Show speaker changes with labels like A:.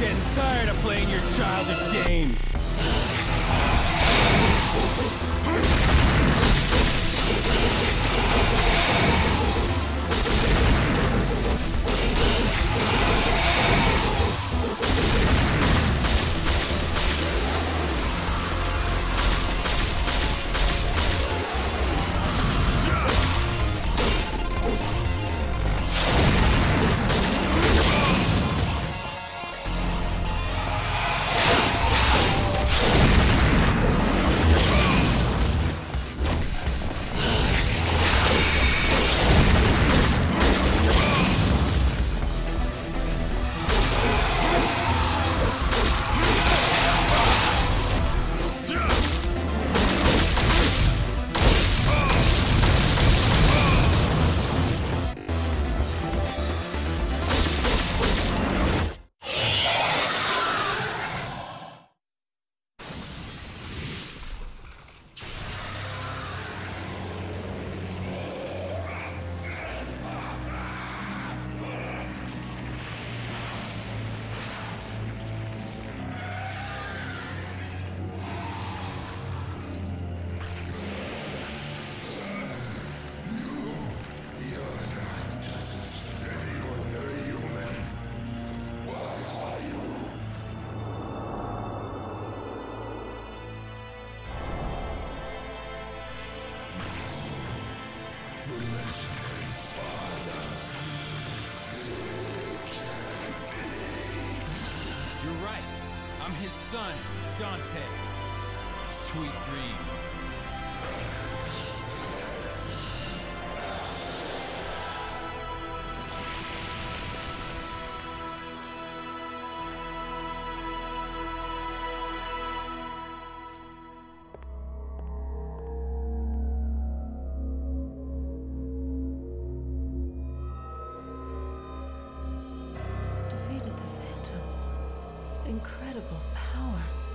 A: getting tired of playing your childish games. Son, Dante. Sweet dreams.
B: Incredible power.